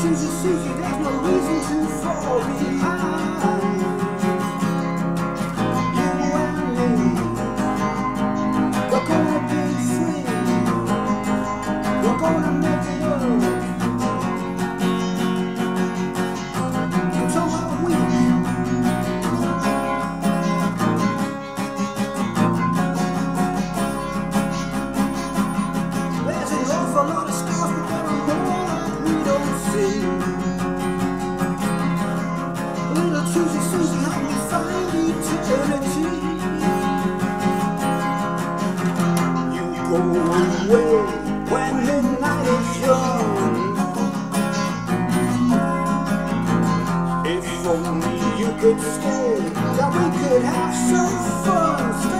since you see it, there's no reason to fall ah, behind. You and me, we're gonna be free. We're gonna make. You go away when is young. If only you could stay, that we could have some fun.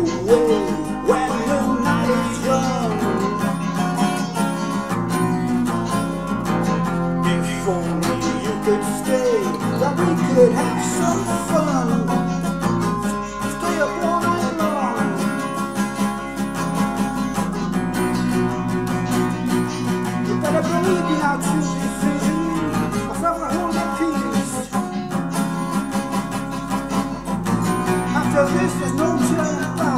could stay, that we could have some fun. Stay up all night long. You better believe me now, Choosey, Susie. I felt my home at peace. After this, there's no turning back.